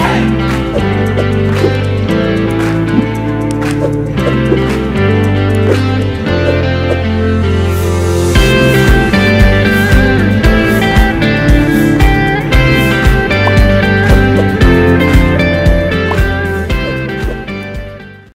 Hey!